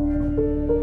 Música